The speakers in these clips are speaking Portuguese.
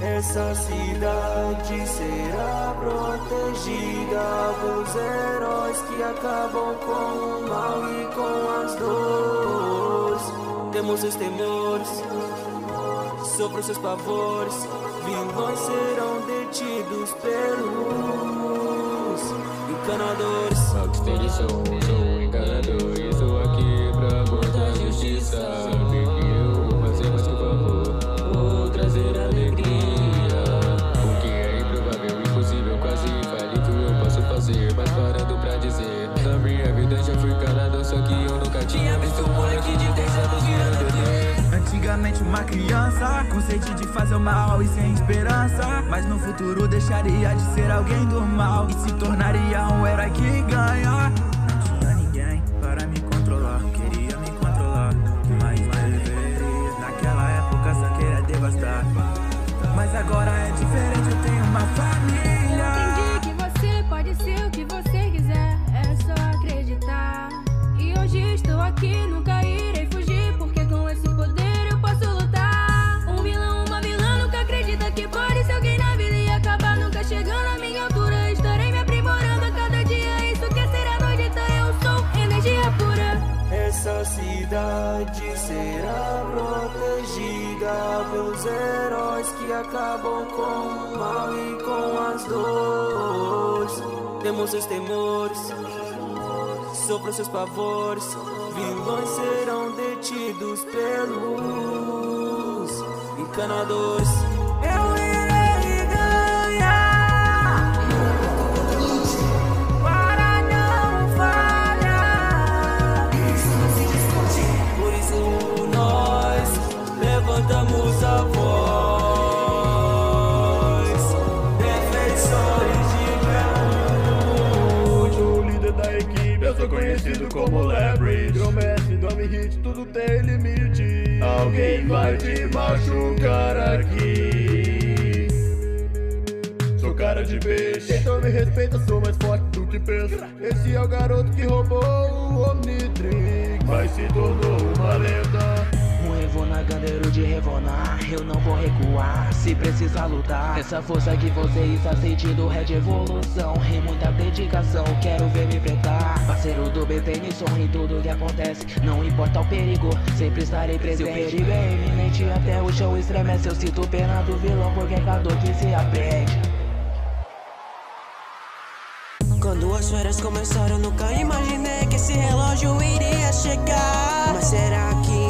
Essa cidade será protegida pelos heróis que acabam com o mal e com as dores. Temos os temores, sofram seus pavores. Vilões serão detidos pelos encanadores. Parando pra dizer, na minha vida já fui encanador, só que eu nunca tinha visto um moleque de 10 anos virando bebê. Antigamente uma criança Com sede de fazer o mal e sem esperança Mas no futuro deixaria de ser alguém do mal E se tornaria um herói que ganha Essa cidade será protegida pelos heróis que acabam com o mal e com as dores. Temos seus temores, sofram seus pavores. Vilões serão detidos pelos encanadores. Como Leverage Promete, dome hit, tudo tem limite. Alguém vai te machucar aqui. Sou cara de peixe, então me respeita, sou mais forte do que pensa Esse é o garoto que roubou o Omnitrix. Mas se tornou uma lenda Revonagandeiro de revonar, eu não vou recuar se precisar lutar. Essa força que você está sentindo é de evolução e muita dedicação. Quero ver me enfrentar. Parceiro do BTN, sorri em tudo que acontece. Não importa o perigo, sempre estarei presente. Se o perigo é iminente, até o show estremece. Eu sinto pena do vilão, porque é cada que se aprende. Quando as férias começaram, nunca imaginei que esse relógio iria chegar. Mas será que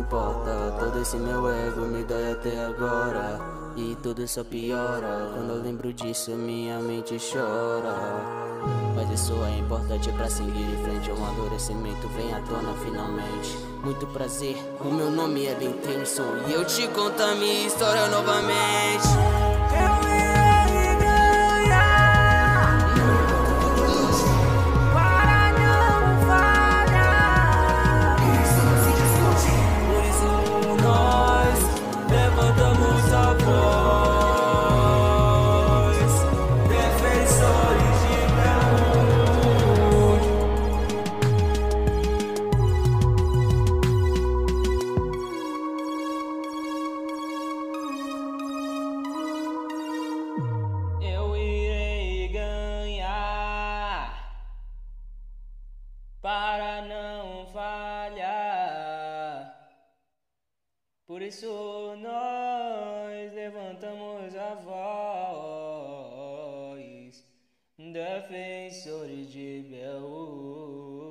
importa. Todo esse meu ego me dói até agora. E tudo só piora. Quando eu lembro disso, minha mente chora. Mas isso é importante pra seguir em frente. Um amadurecimento vem à tona finalmente. Muito prazer, o meu nome é Ben Tennyson. E eu te conto a minha história novamente. Por isso nós levantamos a voz, defensores de Belú.